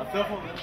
Applaus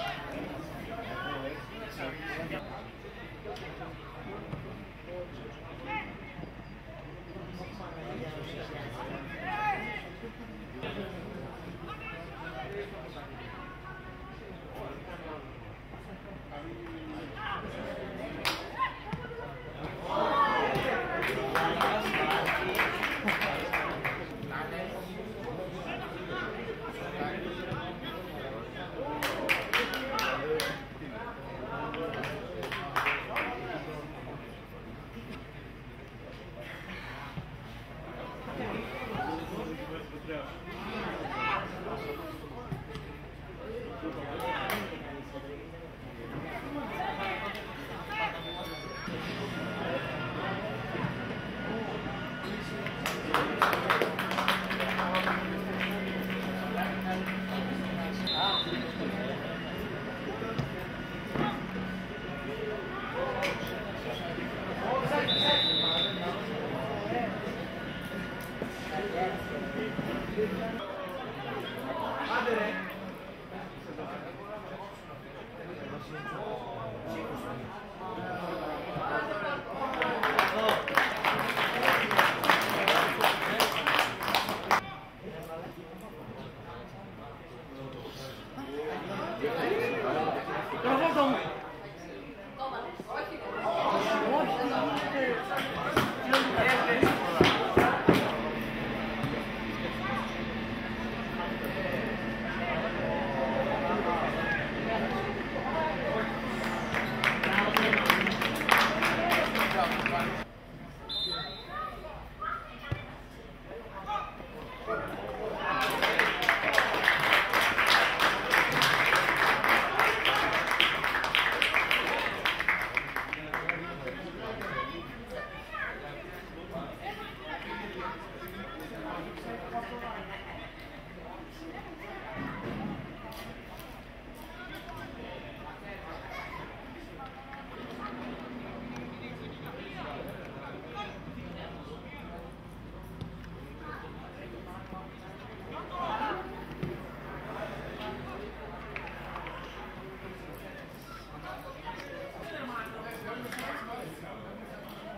되네.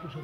不说。